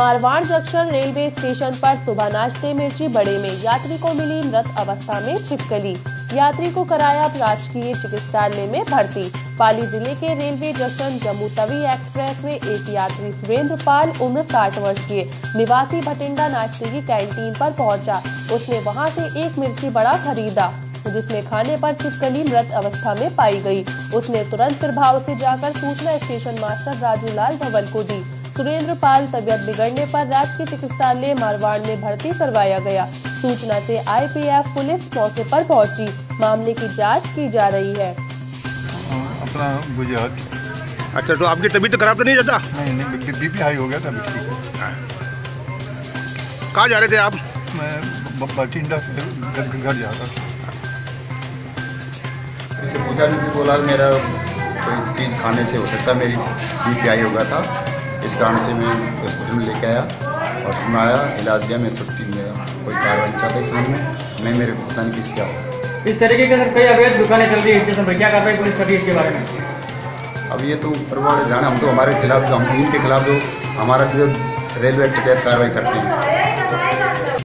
Marwar junction railway station पर सुबह नाश्ते मिर्ची बड़े में यात्री को मिली मृत अवस्था में छिपकली। यात्री को कराया राजकीय चिकित्सालय में भर्ती। पाली ज़िले के railway junction Jammu Tawi express में एक यात्री सुरेंद्र पाल, उम्र 60 वर्षीय निवासी भटिंडा नाश्ते की कैंटीन पर पहुँचा। उसने वहाँ से एक मिर्ची बड़ा खरीदा, जिसमें खाने पर छिपकली मृत अवस्था में पाई गई। उसने तुरंत प्रभाव से जाकर सूचना स्टेशन मास्टर राजू लाल धवल को दी। सुरेंद्र पाल तबियत बिगड़ने पर राजकीय चिकित्सालय मारवाड़ में भर्ती करवाया गया। सूचना से आईपीएफ पुलिस मौके पर पहुँची। मामले की जाँच की जा रही है। अपना गुजरात अच्छा तो आपकी तबीयत खराब तो नहीं जाता? नहीं नहीं बीपी हाई हो गया था ठीक है। कहाँ जा रहे थे आप? मैं बठिंडा से घर जा रहा था। इसे पूछा नहीं कि बोला मेरा कोई चीज़ खाने से हो सकता मेरी बी आई हो गया था। इस कारण से मैं हॉस्पिटल में लेके आया और सुनाया इलाज किया मैं छुट्टी में कोई कार्रवाई नहीं चाहता इस में। नहीं मेरे नहीं किस क्या इस तरीके के सर कई अवैध दुकानें चल रही है स्टेशन पर क्या कार्रवाई पुलिस कर रही है इसके बारे में? अब ये तो परिवार जाना हम तो हमारे खिलाफ जो हम इनके खिलाफ जो हमारा जो रेलवे कार्रवाई करते हैं